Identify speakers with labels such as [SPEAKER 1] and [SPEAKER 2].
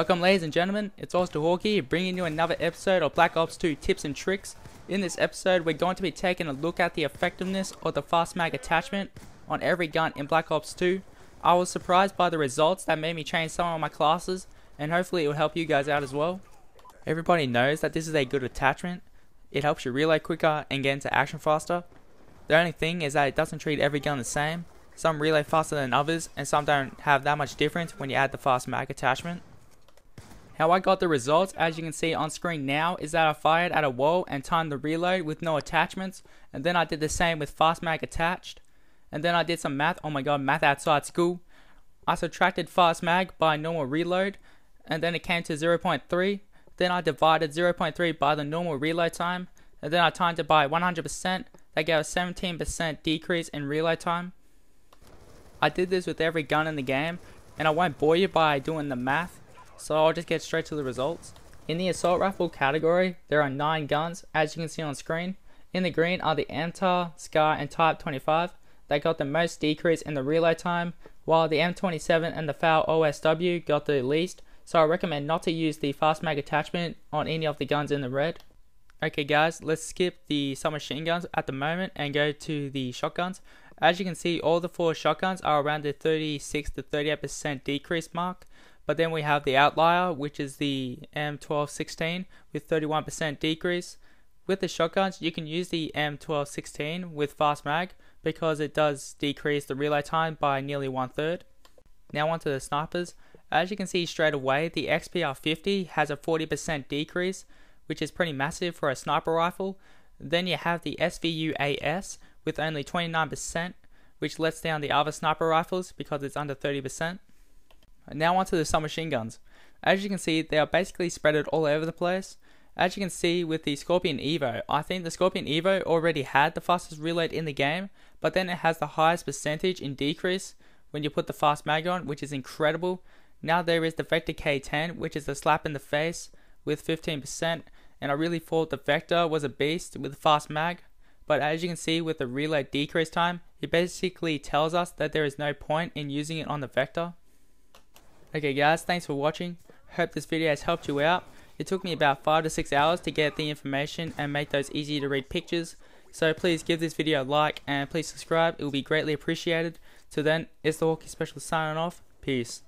[SPEAKER 1] Welcome ladies and gentlemen, it's Austin Hawkey bringing you another episode of Black Ops 2 tips and tricks. In this episode we're going to be taking a look at the effectiveness of the fast mag attachment on every gun in Black Ops 2. I was surprised by the results that made me change some of my classes and hopefully it will help you guys out as well. Everybody knows that this is a good attachment. It helps you reload quicker and get into action faster. The only thing is that it doesn't treat every gun the same. Some reload faster than others and some don't have that much difference when you add the fast mag attachment. How I got the results, as you can see on screen now, is that I fired at a wall and timed the reload with no attachments, and then I did the same with fast mag attached. And then I did some math, oh my god, math outside school. I subtracted fast mag by normal reload, and then it came to 0.3. Then I divided 0.3 by the normal reload time, and then I timed it by 100%. That gave a 17% decrease in reload time. I did this with every gun in the game, and I won't bore you by doing the math so I'll just get straight to the results. In the assault rifle category, there are 9 guns, as you can see on screen. In the green are the MTAR, SCAR, and Type 25. They got the most decrease in the reload time, while the M27 and the FAL OSW got the least, so I recommend not to use the fast mag attachment on any of the guns in the red. Okay guys, let's skip the submachine guns at the moment and go to the shotguns. As you can see, all the four shotguns are around the 36 to 38% decrease mark. But then we have the outlier, which is the M1216 with 31% decrease. With the shotguns, you can use the M1216 with fast mag because it does decrease the reload time by nearly one third. Now onto the snipers. As you can see straight away, the XPR50 has a 40% decrease, which is pretty massive for a sniper rifle. Then you have the SVU-AS with only 29%, which lets down the other sniper rifles because it's under 30%. Now onto the submachine guns. As you can see, they are basically spread all over the place. As you can see with the Scorpion Evo, I think the Scorpion Evo already had the fastest reload in the game, but then it has the highest percentage in decrease when you put the fast mag on, which is incredible. Now there is the Vector K10, which is a slap in the face with 15%, and I really thought the Vector was a beast with fast mag, but as you can see with the reload decrease time, it basically tells us that there is no point in using it on the Vector. Okay guys, thanks for watching. Hope this video has helped you out. It took me about 5 to 6 hours to get the information and make those easy to read pictures. So please give this video a like and please subscribe. It will be greatly appreciated. Till then, it's the Hawkey Special signing off. Peace.